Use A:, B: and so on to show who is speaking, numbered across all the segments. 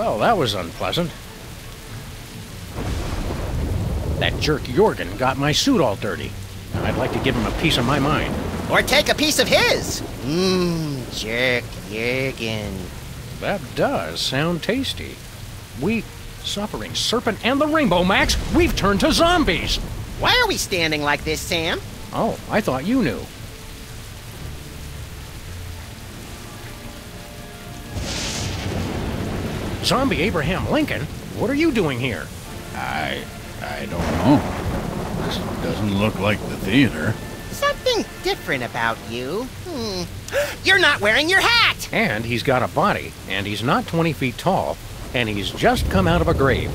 A: Well, that was unpleasant. That jerk Jurgen got my suit all dirty. And I'd like to give him a piece of my mind.
B: Or take a piece of his. Mmm, jerk Jurgen.
A: That does sound tasty. We, suffering serpent and the rainbow, Max, we've turned to zombies.
B: Why are we standing like this, Sam?
A: Oh, I thought you knew. Zombie Abraham Lincoln, what are you doing here?
C: I. I don't know. This doesn't look like the theater.
B: Something different about you. Hmm. You're not wearing your hat!
A: And he's got a body, and he's not 20 feet tall, and he's just come out of a grave.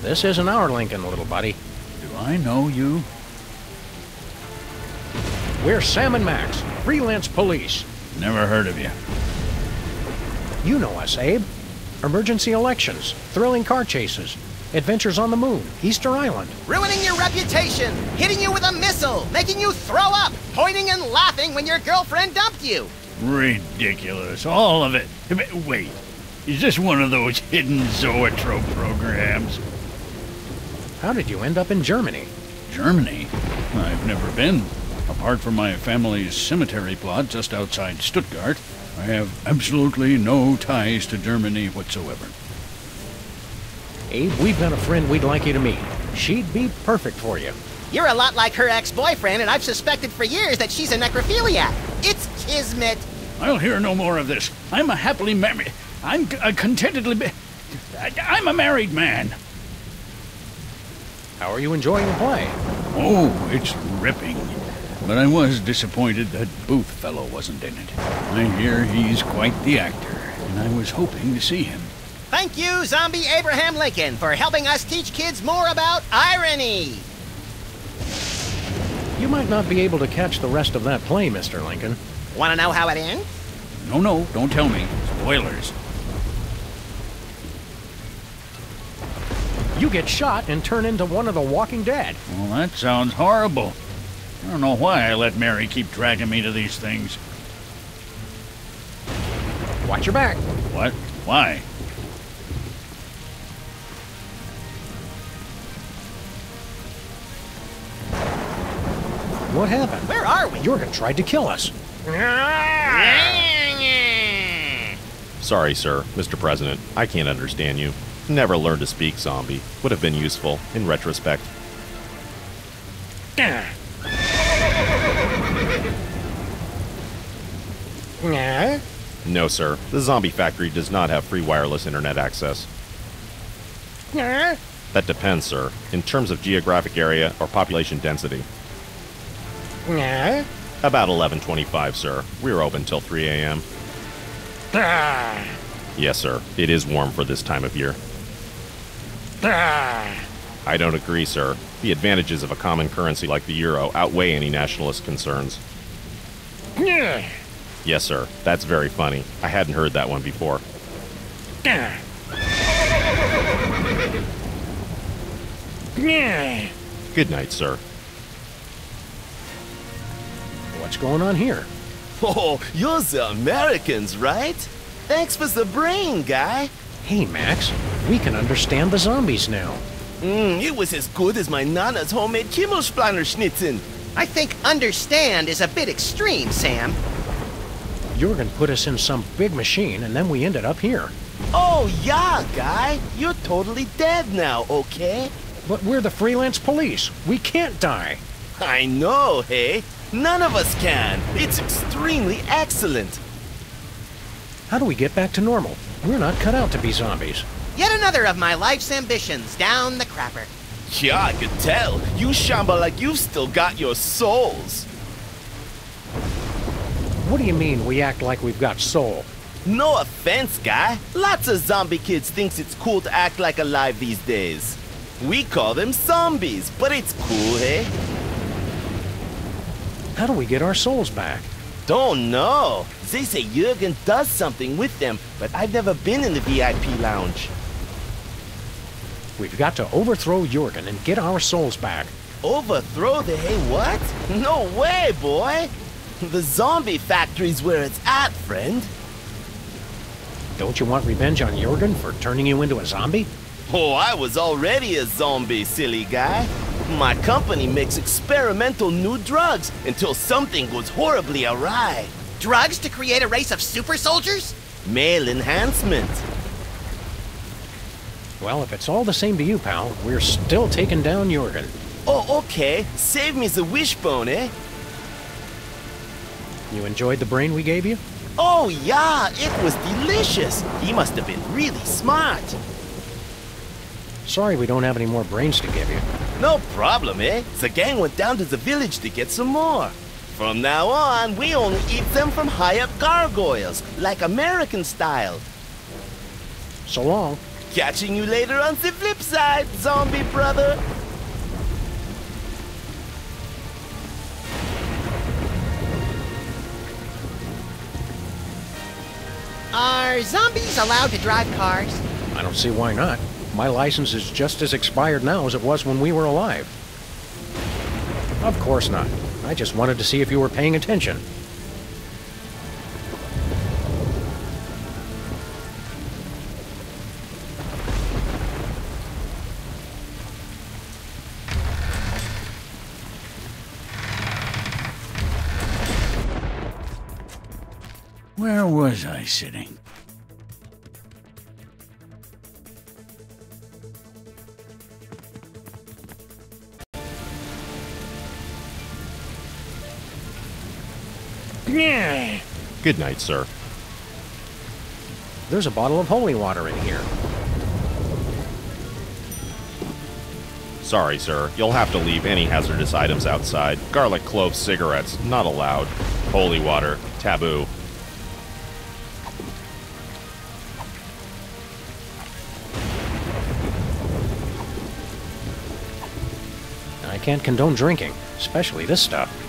A: This isn't our Lincoln, little buddy.
C: Do I know you?
A: We're Sam and Max, freelance police.
C: Never heard of you.
A: You know us, Abe. Emergency elections, thrilling car chases, adventures on the moon, Easter Island.
B: Ruining your reputation, hitting you with a missile, making you throw up, pointing and laughing when your girlfriend dumped you.
C: Ridiculous. All of it. Wait. Is this one of those hidden zoetrope programs?
A: How did you end up in Germany?
C: Germany? I've never been. Apart from my family's cemetery plot just outside Stuttgart, I have absolutely no ties to Germany whatsoever.
A: Abe, we've got a friend we'd like you to meet. She'd be perfect for you.
B: You're a lot like her ex-boyfriend, and I've suspected for years that she's a necrophiliac. It's kismet.
C: I'll hear no more of this. I'm a happily married... I'm a uh, contentedly... I'm a married man.
A: How are you enjoying the play?
C: Oh, it's ripping. But I was disappointed that Booth fellow wasn't in it. I hear he's quite the actor, and I was hoping to see him.
B: Thank you, Zombie Abraham Lincoln, for helping us teach kids more about irony.
A: You might not be able to catch the rest of that play, Mr. Lincoln.
B: Want to know how it ends?
C: No, no, don't tell me. Spoilers.
A: You get shot and turn into one of the Walking Dead.
C: Well, that sounds horrible. I don't know why I let Mary keep dragging me to these things.
A: Watch your back.
C: What? Why?
A: What happened?
B: Where are we?
A: Jurgen tried to try to kill us.
D: Sorry, sir, Mr. President. I can't understand you. Never learned to speak zombie. Would have been useful, in retrospect. No, sir. The zombie factory does not have free wireless internet access. That depends, sir, in terms of geographic area or population density. About 1125, sir. We're open till 3 a.m. Yes, sir. It is warm for this time of year. I don't agree, sir. The advantages of a common currency like the euro outweigh any nationalist concerns. Yes, sir. That's very funny. I hadn't heard that one before. Good night, sir.
A: What's going on here?
E: Oh, you're the Americans, right? Thanks for the brain, guy.
A: Hey, Max, we can understand the zombies now.
E: Mmm, it was as good as my Nana's homemade Schnitzen.
B: I think understand is a bit extreme, Sam.
A: Jurgen put us in some big machine, and then we ended up here.
E: Oh, yeah, guy. You're totally dead now, okay?
A: But we're the freelance police. We can't die.
E: I know, hey? None of us can. It's extremely excellent.
A: How do we get back to normal? We're not cut out to be zombies.
B: Yet another of my life's ambitions down the crapper.
E: Yeah, I could tell. You shamba like you've still got your souls.
A: What do you mean we act like we've got soul?
E: No offense, guy. Lots of zombie kids thinks it's cool to act like alive these days. We call them zombies, but it's cool, hey?
A: How do we get our souls back?
E: Don't know. They say Jurgen does something with them, but I've never been in the VIP lounge.
A: We've got to overthrow Jurgen and get our souls back.
E: Overthrow the hey what? No way, boy! The zombie factory's where it's at, friend.
A: Don't you want revenge on Jurgen for turning you into a zombie?
E: Oh, I was already a zombie, silly guy. My company makes experimental new drugs until something goes horribly awry.
B: Drugs to create a race of super soldiers?
E: Male enhancement.
A: Well, if it's all the same to you, pal, we're still taking down Jurgen.
E: Oh, okay. Save me the wishbone, eh?
A: You enjoyed the brain we gave you?
E: Oh, yeah, it was delicious. He must have been really smart.
A: Sorry we don't have any more brains to give you.
E: No problem, eh? The gang went down to the village to get some more. From now on, we only eat them from high up gargoyles, like American style.
A: So long.
E: Catching you later on the flip side, zombie brother.
B: Are zombies allowed to drive cars?
A: I don't see why not. My license is just as expired now as it was when we were alive. Of course not. I just wanted to see if you were paying attention.
C: Sitting? Yeah.
D: Good night, sir.
A: There's a bottle of holy water in here.
D: Sorry, sir. You'll have to leave any hazardous items outside. Garlic clove cigarettes, not allowed. Holy water, taboo.
A: Can't condone drinking, especially this stuff.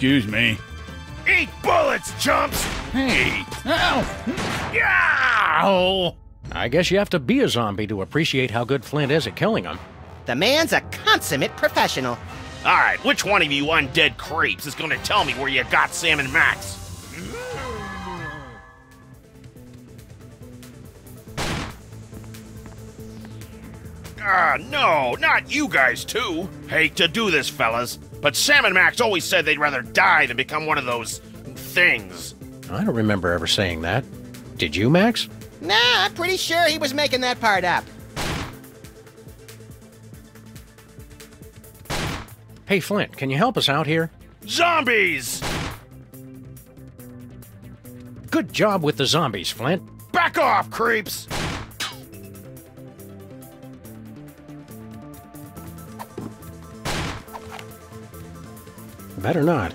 C: Excuse me.
F: Eat bullets, chumps!
C: Hey! Ow! Ow!
A: I guess you have to be a zombie to appreciate how good Flint is at killing them.
B: The man's a consummate professional.
F: Alright, which one of you undead creeps is gonna tell me where you got Sam and Max? Ah, no, not you guys too. Hate to do this, fellas, but Sam and Max always said they'd rather die than become one of those things.
A: I don't remember ever saying that. Did you, Max?
B: Nah, I'm pretty sure he was making that part up.
A: Hey, Flint, can you help us out here?
F: Zombies!
A: Good job with the zombies, Flint.
F: Back off, creeps!
A: Better not.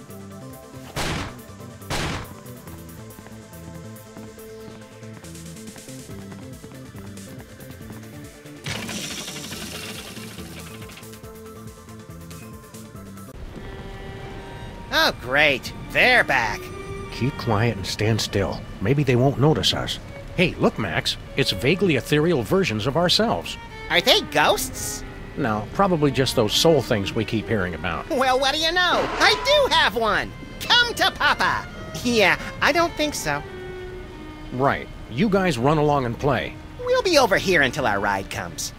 B: Oh, great. They're back.
A: Keep quiet and stand still. Maybe they won't notice us. Hey, look, Max. It's vaguely ethereal versions of ourselves.
B: Are they ghosts?
A: No, probably just those soul things we keep hearing about.
B: Well, what do you know? I do have one! Come to Papa! Yeah, I don't think so.
A: Right. You guys run along and play.
B: We'll be over here until our ride comes.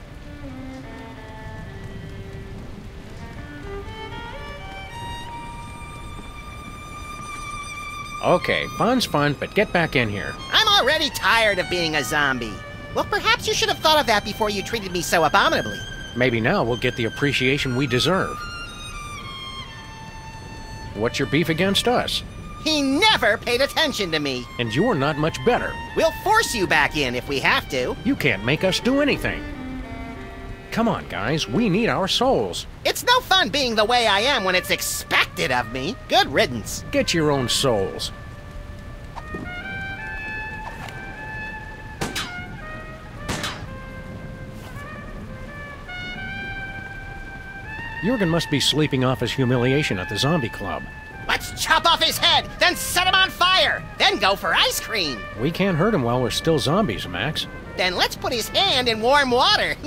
A: Okay, fun's fun, but get back in here.
B: I'm already tired of being a zombie. Well, perhaps you should have thought of that before you treated me so abominably.
A: Maybe now we'll get the appreciation we deserve. What's your beef against us?
B: He never paid attention to me.
A: And you're not much better.
B: We'll force you back in if we have to.
A: You can't make us do anything. Come on, guys. We need our souls.
B: It's no fun being the way I am when it's expected of me. Good riddance.
A: Get your own souls. Jurgen must be sleeping off his humiliation at the zombie club.
B: Let's chop off his head, then set him on fire, then go for ice cream.
A: We can't hurt him while we're still zombies, Max.
B: Then let's put his hand in warm water.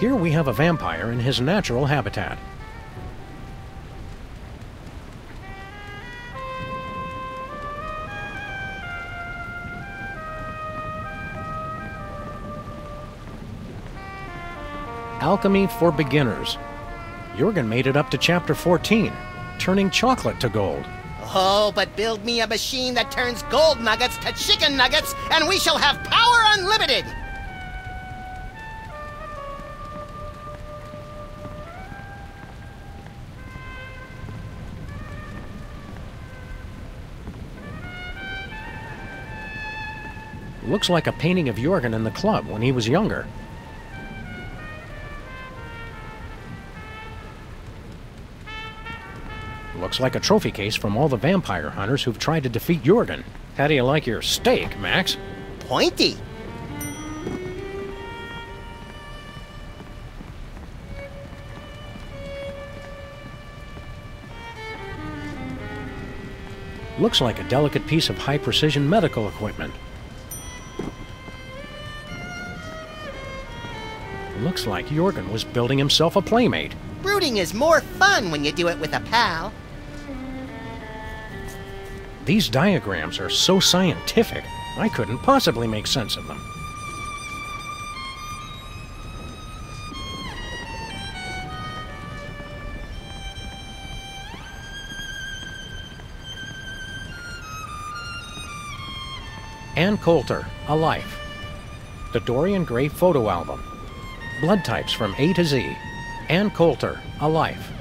A: Here we have a vampire in his natural habitat. Alchemy for Beginners. Jurgen made it up to chapter 14, turning chocolate to gold.
B: oh, but build me a machine that turns gold nuggets to chicken nuggets, and we shall have power unlimited.
A: Looks like a painting of Jurgen in the club when he was younger. Looks like a trophy case from all the vampire hunters who've tried to defeat Jurgen. How do you like your steak, Max?
B: Pointy.
A: Looks like a delicate piece of high precision medical equipment. Looks like Jurgen was building himself a playmate.
B: Brooding is more fun when you do it with a pal.
A: These diagrams are so scientific, I couldn't possibly make sense of them. Ann Coulter, A Life. The Dorian Gray photo album. Blood types from A to Z. Ann Coulter, A Life.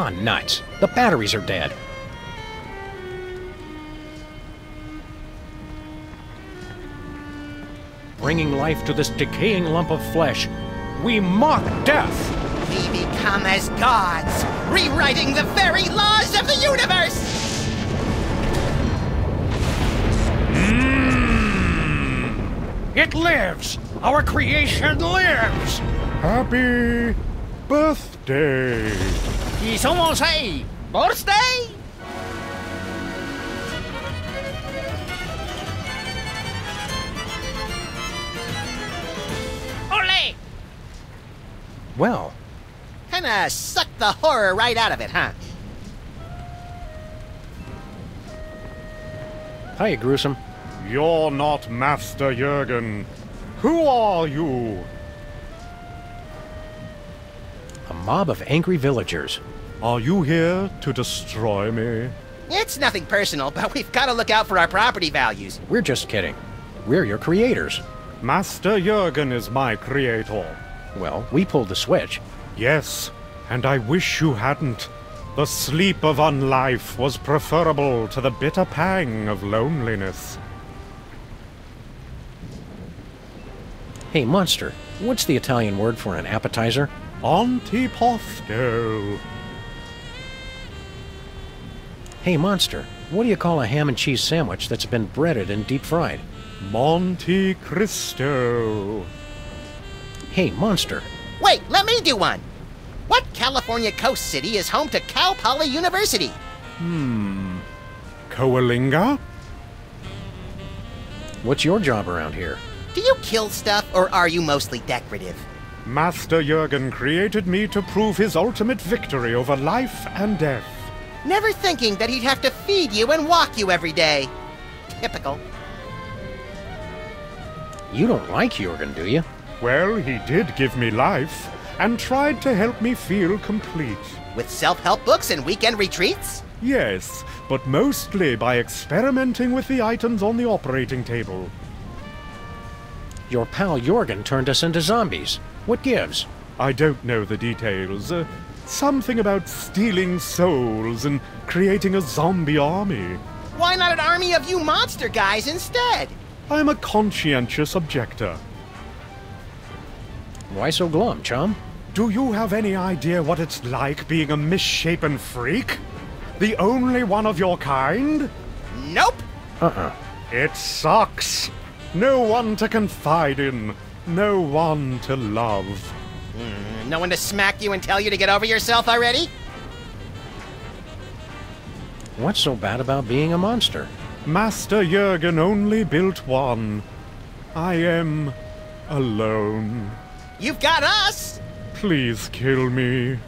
A: Ah, nuts. The batteries are dead. Bringing life to this decaying lump of flesh, we mock death!
B: We become as gods, rewriting the very laws of the universe!
A: It lives! Our creation lives!
G: Happy birthday!
B: ¿Y somos a birthday? Ole!
A: Well,
B: Kinda sucked the horror right out of it, huh?
A: hiya, Gruesome.
G: You're not Master Jurgen. Who are you?
A: Mob of angry villagers.
G: Are you here to destroy me?
B: It's nothing personal, but we've got to look out for our property values.
A: We're just kidding. We're your creators.
G: Master Jurgen is my creator.
A: Well, we pulled the switch.
G: Yes, and I wish you hadn't. The sleep of unlife was preferable to the bitter pang of loneliness.
A: Hey, Monster, what's the Italian word for an appetizer?
G: Antipasto.
A: Hey, Monster, what do you call a ham and cheese sandwich that's been breaded and deep fried?
G: Monte Cristo.
A: Hey, Monster,
B: Wait, let me do one. What California coast city is home to Cal Poly University? Hmm.
G: Coalinga?
A: What's your job around here?
B: Do you kill stuff, or are you mostly decorative?
G: Master Jurgen created me to prove his ultimate victory over life and death.
B: Never thinking that he'd have to feed you and walk you every day. Typical.
A: You don't like Jurgen, do you?
G: Well, he did give me life, and tried to help me feel complete.
B: With self help books and weekend retreats?
G: Yes, but mostly by experimenting with the items on the operating table.
A: Your pal Jurgen turned us into zombies. What gives?
G: I don't know the details. Uh, something about stealing souls and creating a zombie army.
B: Why not an army of you monster guys instead?
G: I'm a conscientious objector.
A: Why so glum, chum?
G: Do you have any idea what it's like being a misshapen freak? The only one of your kind?
B: Nope.
A: Uh-uh.
G: It sucks. No one to confide in. No one to love.
B: Hmm, no one to smack you and tell you to get over yourself already?
A: What's so bad about being a monster?
G: Master Jurgen only built one. I am alone.
B: You've got us!
G: Please kill me.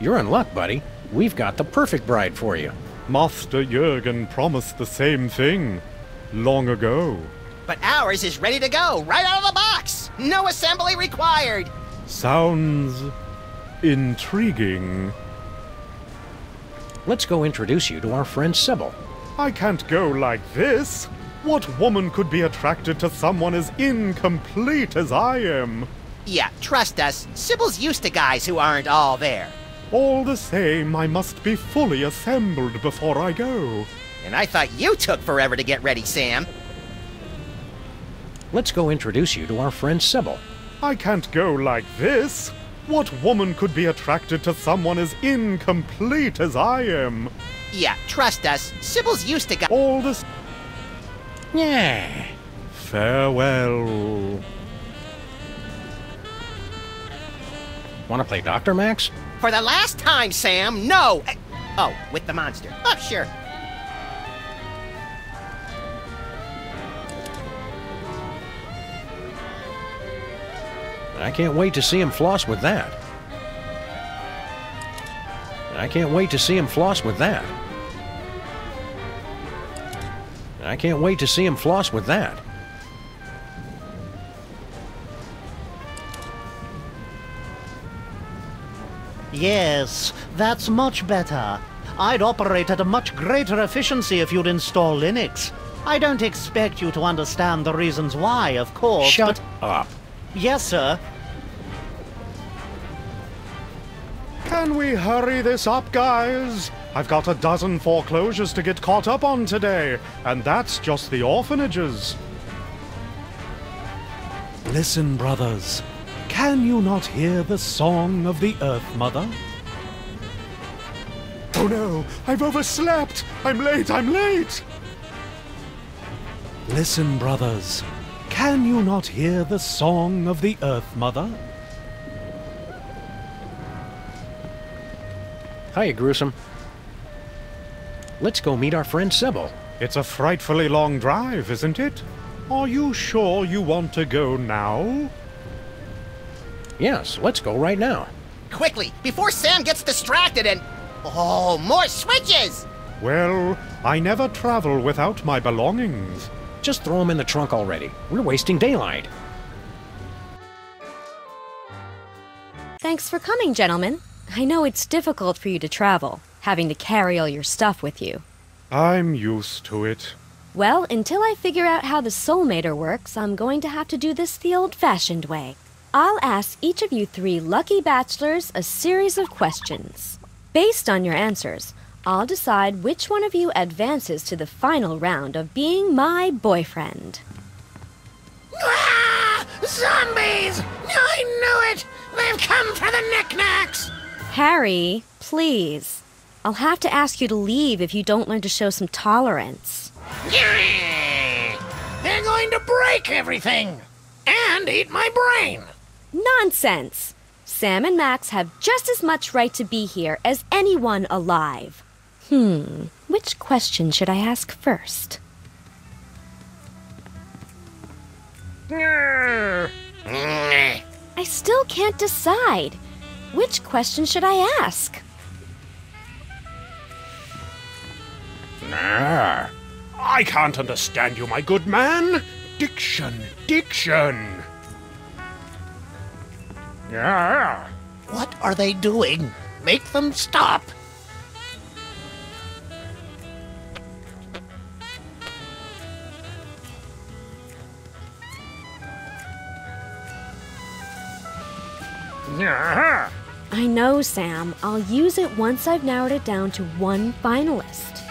A: You're in luck, buddy. We've got the perfect bride for you.
G: Master Jurgen promised the same thing long ago.
B: But ours is ready to go, right out of the box! No assembly required!
G: Sounds intriguing.
A: Let's go introduce you to our friend Sybil.
G: I can't go like this. What woman could be attracted to someone as incomplete as I am?
B: Yeah, trust us, Sybil's used to guys who aren't all there.
G: All the same, I must be fully assembled before I go.
B: And I thought you took forever to get ready, Sam.
A: Let's go introduce you to our friend Sybil.
G: I can't go like this. What woman could be attracted to someone as incomplete as I am?
B: Yeah, trust us, Sybil's used to guys.
G: All the s-
A: Yeah.
G: farewell.
A: Want to play Dr. Max?
B: For the last time, Sam, no! Oh, with the monster. Oh, sure.
A: I can't wait to see him floss with that. I can't wait to see him floss with that. I can't wait to see him floss with that.
H: Yes, that's much better. I'd operate at a much greater efficiency if you'd install Linux. I don't expect you to understand the reasons why, of course.
A: Shut
H: but-
A: up.
H: Yes, sir.
G: Can we hurry this up, guys? I've got a dozen foreclosures to get caught up on today, and that's just the orphanages. Listen, brothers. Can you not hear the song of the Earth Mother? Oh no, I've overslept! I'm late, I'm late! Listen, brothers. Can you not hear the song of the Earth Mother?
A: Hiya, Gruesome. Let's go meet our friend Sybil.
G: It's a frightfully long drive, isn't it? Are you sure you want to go now?
A: Yes, let's go right now.
B: Quickly, before Sam gets distracted and. Oh, more switches!
G: Well, I never travel without my belongings.
A: Just throw them in the trunk already. We're wasting daylight.
I: Thanks for coming, gentlemen. I know it's difficult for you to travel, having to carry all your stuff with you.
G: I'm used to it.
I: Well, until I figure out how the Soulmater works, I'm going to have to do this the old fashioned way. I'll ask each of you three lucky bachelors a series of questions. Based on your answers, I'll decide which one of you advances to the final round of being my boyfriend.
B: Ah! Zombies! I knew it! They've come for the knickknacks!
I: Harry, please. I'll have to ask you to leave if you don't learn to show some tolerance.
B: They're going to break everything! And eat my brain!
I: Nonsense! Sam and Max have just as much right to be here as anyone alive. Hmm, which question should I ask first? I still can't decide. Which question should I ask?
G: Nah. I can't understand you, my good man. Diction, diction. Yeah.
H: What are they doing? Make them stop.
G: Yeah.
I: I know, Sam. I'll use it once I've narrowed it down to one finalist.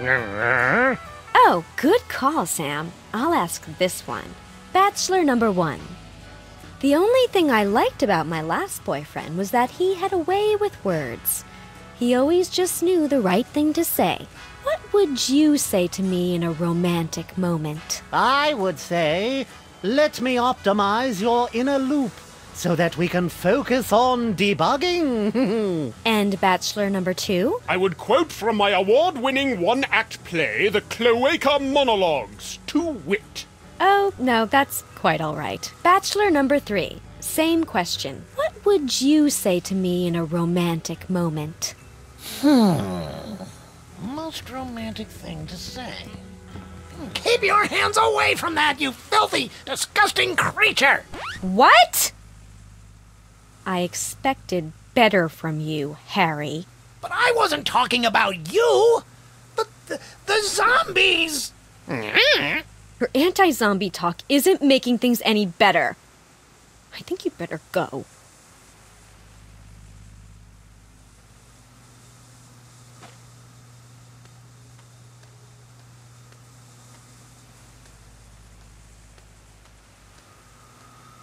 I: Uh-huh. Oh, good call, Sam. I'll ask this one. Bachelor number one. The only thing I liked about my last boyfriend was that he had a way with words. He always just knew the right thing to say. What would you say to me in a romantic moment?
H: I would say, let me optimize your inner loop so that we can focus on debugging.
I: And bachelor number two?
G: I would quote from my award winning one act play, The Cloaca Monologues, to wit.
I: Oh, no, that's quite all right. Bachelor number three. Same question. What would you say to me in a romantic moment? Hmm.
H: Most romantic thing to say. Keep your hands away from that, you filthy, disgusting creature!
I: What? I expected better from you, Harry.
H: But I wasn't talking about you! The, the, the zombies!
I: Your anti zombie talk isn't making things any better. I think you'd better go.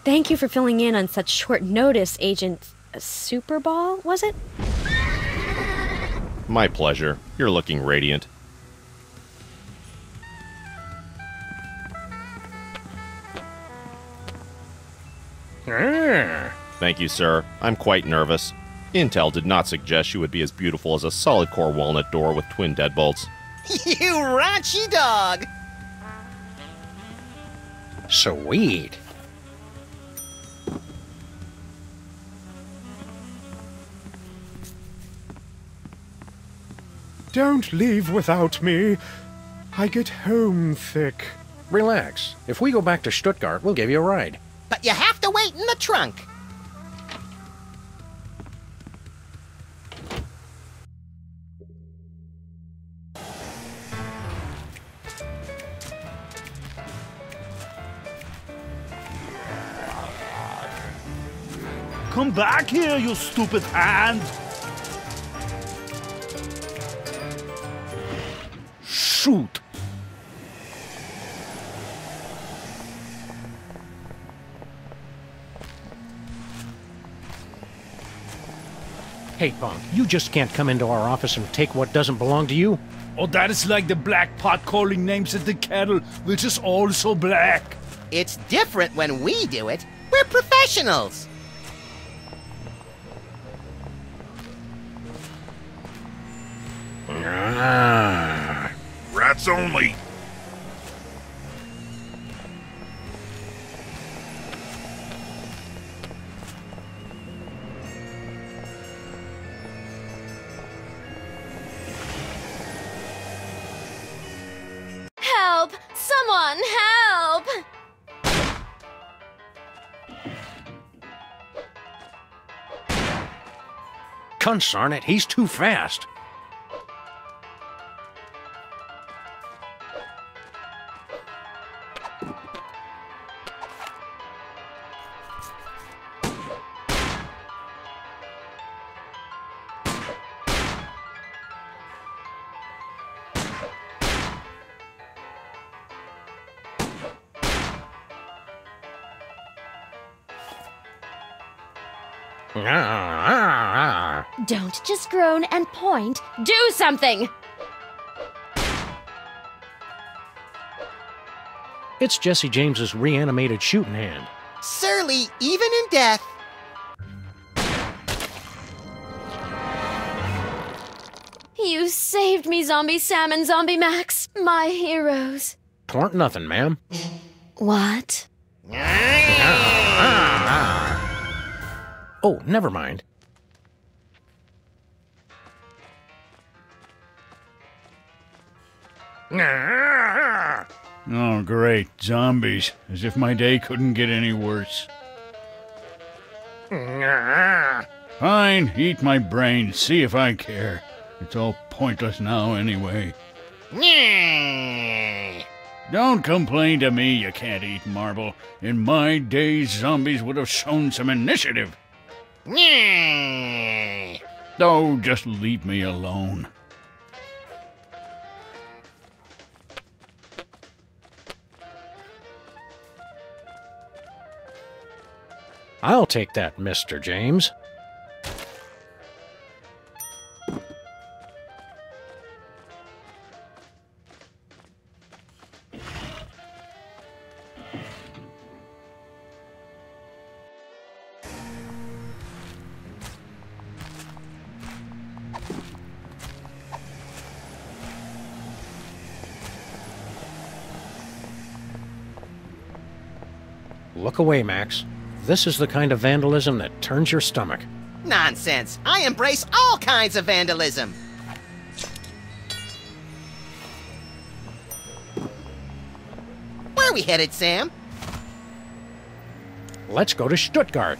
I: Thank you for filling in on such short notice, Agent Superball, was it?
D: My pleasure. You're looking radiant. Ah. Thank you, sir. I'm quite nervous. Intel did not suggest you would be as beautiful as a solid core walnut door with twin deadbolts.
B: You raunchy dog!
A: Sweet.
G: Don't leave without me. I get home thick.
A: Relax. If we go back to Stuttgart, we'll give you a ride.
B: But you have to wait in the trunk.
J: Come back here, you stupid ant! Shoot!
A: Hey, Bonk, you just can't come into our office and take what doesn't belong to you.
J: Oh, that is like the black pot calling names at the kettle, which is also black.
B: It's different when we do it. We're professionals.
F: Ah. Ah, only.
I: Help! Someone help!
A: Consarn it, he's too fast.
I: Just groan and point. Do something!
A: It's Jesse James's reanimated shooting hand.
B: Surly, even in death.
I: You saved me, Zombie Sam and Zombie Max, my heroes.
A: Twarn't nothing, ma'am.
I: What? Ah, ah, ah.
A: Oh, never mind.
C: Oh, great. Zombies. As if my day couldn't get any worse. Fine, eat my brain, see if I care. It's all pointless now anyway. Don't complain to me you can't eat marble. In my days, zombies would have shown some initiative. Oh, just leave me alone.
A: I'll take that, Mr. James. Look away, Max. This is the kind of vandalism that turns your stomach.
B: Nonsense. I embrace all kinds of vandalism. Where are we headed, Sam?
A: Let's go to Stuttgart.